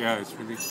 Yeah, it's really